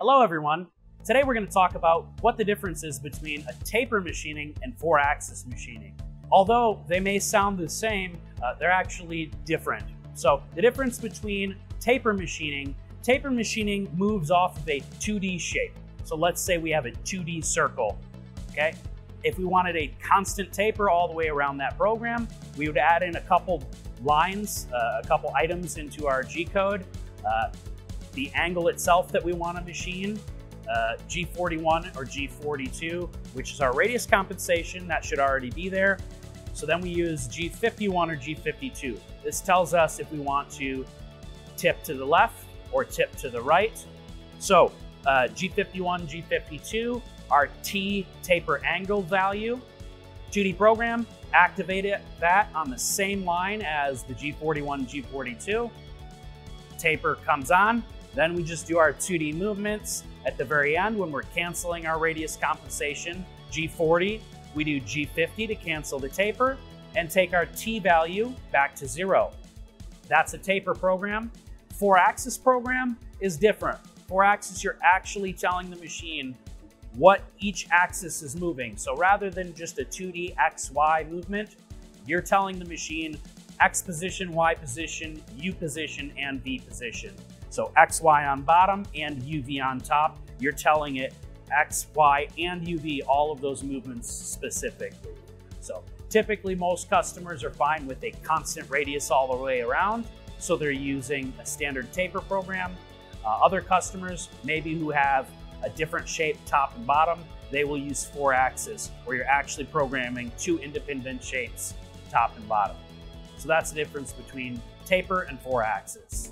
Hello everyone. Today we're going to talk about what the difference is between a taper machining and four-axis machining. Although they may sound the same, uh, they're actually different. So the difference between taper machining, taper machining moves off of a 2D shape. So let's say we have a 2D circle, okay? If we wanted a constant taper all the way around that program, we would add in a couple lines, uh, a couple items into our G code. Uh, the angle itself that we want to machine, uh, G41 or G42, which is our radius compensation, that should already be there. So then we use G51 or G52. This tells us if we want to tip to the left or tip to the right. So uh, G51, G52, our T taper angle value. 2D program, activate it, that on the same line as the G41, G42. Taper comes on, then we just do our 2D movements. At the very end, when we're canceling our radius compensation, G40, we do G50 to cancel the taper and take our T value back to zero. That's a taper program. Four axis program is different. Four axis, you're actually telling the machine what each axis is moving. So rather than just a 2D X, Y movement, you're telling the machine X position, Y position, U position, and V position. So X, Y on bottom and UV on top. You're telling it X, Y, and UV, all of those movements specifically. So typically most customers are fine with a constant radius all the way around. So they're using a standard taper program. Uh, other customers, maybe who have a different shape top and bottom, they will use four axis where you're actually programming two independent shapes, top and bottom. So that's the difference between taper and four axis.